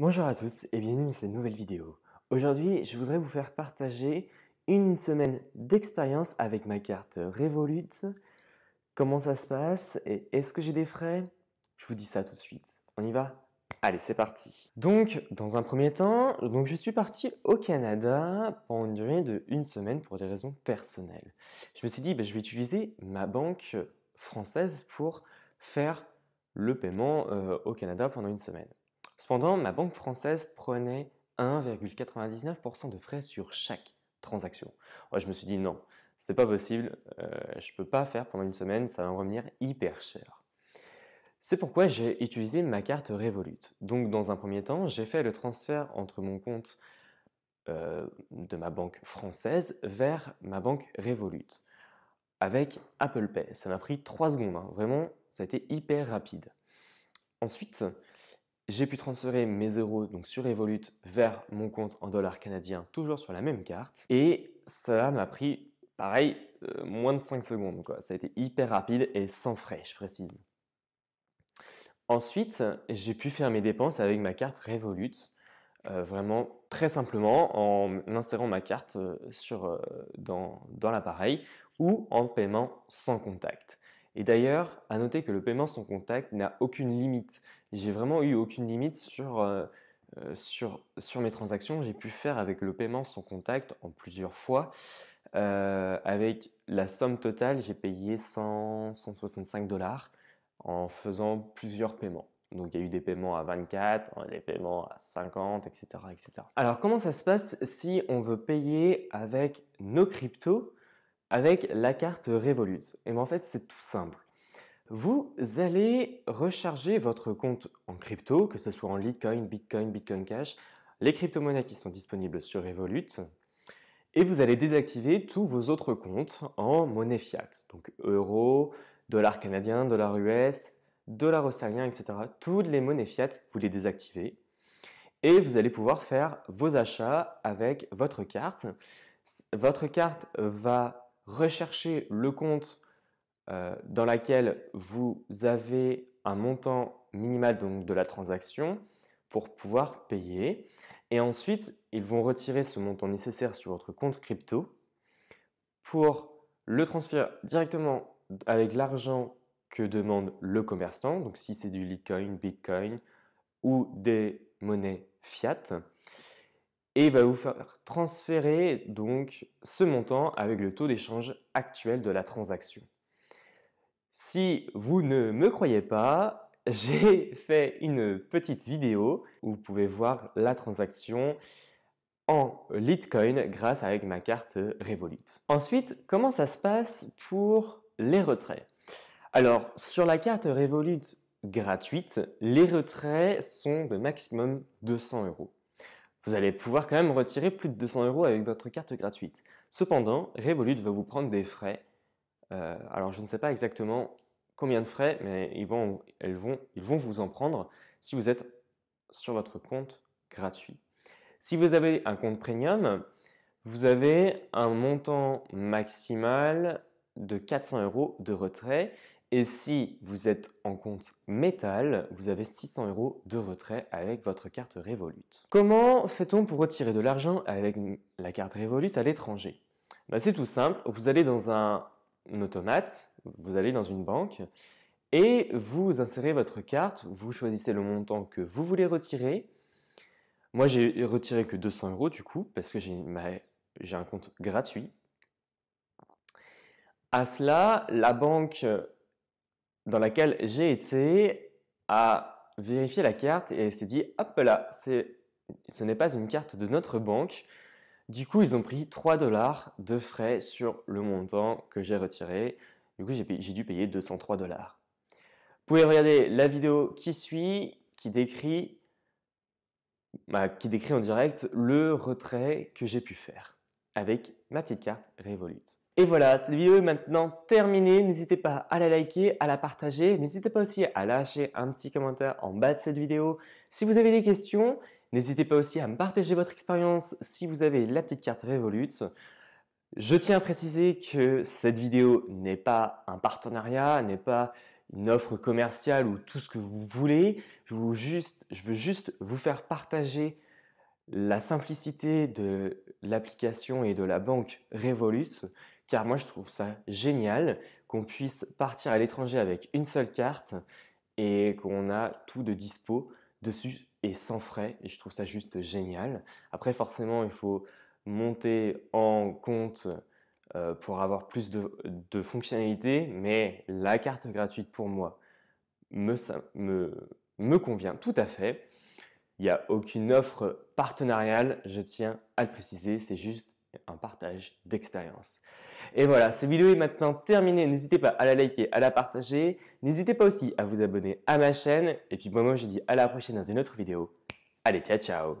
Bonjour à tous et bienvenue dans cette nouvelle vidéo. Aujourd'hui, je voudrais vous faire partager une semaine d'expérience avec ma carte Revolut. Comment ça se passe et est-ce que j'ai des frais? Je vous dis ça tout de suite. On y va? Allez, c'est parti. Donc, dans un premier temps, donc je suis parti au Canada pendant une durée de une semaine pour des raisons personnelles. Je me suis dit, bah, je vais utiliser ma banque française pour faire le paiement euh, au Canada pendant une semaine. Cependant, ma banque française prenait 1,99% de frais sur chaque transaction. je me suis dit non, c'est pas possible, euh, je peux pas faire pendant une semaine, ça va me revenir hyper cher. C'est pourquoi j'ai utilisé ma carte Revolut. Donc dans un premier temps, j'ai fait le transfert entre mon compte euh, de ma banque française vers ma banque Revolut avec Apple Pay. Ça m'a pris 3 secondes, hein. vraiment, ça a été hyper rapide. Ensuite, j'ai pu transférer mes euros donc sur Revolut vers mon compte en dollars canadiens, toujours sur la même carte. Et ça m'a pris, pareil, euh, moins de 5 secondes. Quoi. Ça a été hyper rapide et sans frais, je précise. Ensuite, j'ai pu faire mes dépenses avec ma carte Revolut, euh, vraiment très simplement en insérant ma carte euh, sur, dans, dans l'appareil ou en paiement sans contact. Et d'ailleurs, à noter que le paiement sans contact n'a aucune limite. J'ai vraiment eu aucune limite sur, euh, euh, sur, sur mes transactions. J'ai pu faire avec le paiement sans contact en plusieurs fois. Euh, avec la somme totale, j'ai payé 100, 165 dollars en faisant plusieurs paiements. Donc il y a eu des paiements à 24, des paiements à 50, etc., etc. Alors comment ça se passe si on veut payer avec nos cryptos avec la carte Revolut Et bien en fait, c'est tout simple. Vous allez recharger votre compte en crypto, que ce soit en Litecoin, Bitcoin, Bitcoin Cash, les crypto-monnaies qui sont disponibles sur Revolut, et vous allez désactiver tous vos autres comptes en monnaie fiat, donc euro, dollar canadien, dollar US, dollar australien, etc. Toutes les monnaies fiat, vous les désactivez et vous allez pouvoir faire vos achats avec votre carte. Votre carte va rechercher le compte euh, dans lequel vous avez un montant minimal de la transaction pour pouvoir payer. Et ensuite, ils vont retirer ce montant nécessaire sur votre compte crypto pour le transférer directement avec l'argent que demande le commerçant. Donc si c'est du Litecoin, Bitcoin ou des monnaies fiat, et il va vous faire transférer donc ce montant avec le taux d'échange actuel de la transaction. Si vous ne me croyez pas, j'ai fait une petite vidéo où vous pouvez voir la transaction en Litecoin grâce avec ma carte Revolut. Ensuite, comment ça se passe pour les retraits? Alors, sur la carte Revolut gratuite, les retraits sont de maximum 200 euros vous allez pouvoir quand même retirer plus de 200 euros avec votre carte gratuite. Cependant, Revolut va vous prendre des frais. Euh, alors, je ne sais pas exactement combien de frais, mais ils vont, elles vont, ils vont vous en prendre si vous êtes sur votre compte gratuit. Si vous avez un compte premium, vous avez un montant maximal de 400 euros de retrait et si vous êtes en compte métal, vous avez 600 euros de retrait avec votre carte Revolut. Comment fait-on pour retirer de l'argent avec la carte Revolut à l'étranger? Ben, C'est tout simple, vous allez dans un automate, vous allez dans une banque et vous insérez votre carte, vous choisissez le montant que vous voulez retirer. Moi, j'ai retiré que 200 euros du coup parce que j'ai un compte gratuit. À cela, la banque dans laquelle j'ai été à vérifier la carte et s'est dit hop là, ce n'est pas une carte de notre banque. Du coup, ils ont pris 3 dollars de frais sur le montant que j'ai retiré. Du coup, j'ai dû payer 203 dollars. Vous pouvez regarder la vidéo qui suit, qui décrit, bah, qui décrit en direct le retrait que j'ai pu faire avec ma petite carte Revolut. Et voilà, cette vidéo est maintenant terminée. N'hésitez pas à la liker, à la partager. N'hésitez pas aussi à lâcher un petit commentaire en bas de cette vidéo. Si vous avez des questions, n'hésitez pas aussi à me partager votre expérience si vous avez la petite carte Revolut. Je tiens à préciser que cette vidéo n'est pas un partenariat, n'est pas une offre commerciale ou tout ce que vous voulez. Je, veux juste, vous faire partager la simplicité de l'application et de la banque Revolut, car moi je trouve ça génial qu'on puisse partir à l'étranger avec une seule carte et qu'on a tout de dispo dessus et sans frais. Et je trouve ça juste génial. Après, forcément, il faut monter en compte euh, pour avoir plus de, fonctionnalités, mais la carte gratuite pour moi me, me convient tout à fait. Il n'y a aucune offre partenariale, je tiens à le préciser, c'est juste un partage d'expérience. Et voilà, cette vidéo est maintenant terminée. N'hésitez pas à la liker, à la partager. N'hésitez pas aussi à vous abonner à ma chaîne. Et puis moi, moi je dis à la prochaine dans une autre vidéo. Allez, ciao ciao